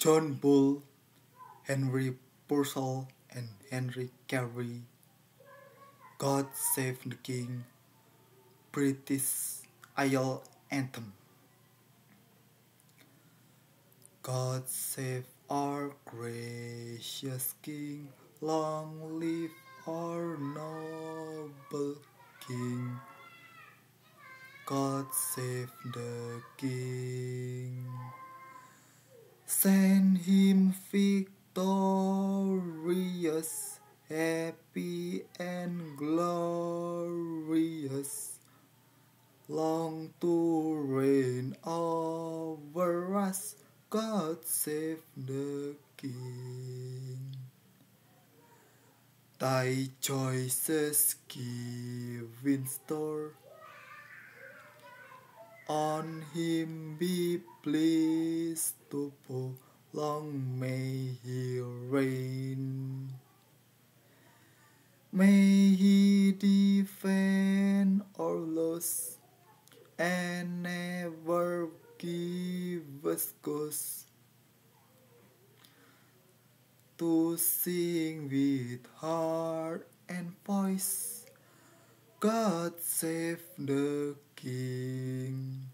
John Bull, Henry Purcell, and Henry Carey. God Save the King, British Isle Anthem. God save our gracious King, long live our noble King. God save the King. Send him victorious, happy and glorious, long to reign over us. God save the King. Thy choices give in store on him be pleased to pour, long may he reign. May he defend our laws and never give us cause to sing with heart and voice. God save the King.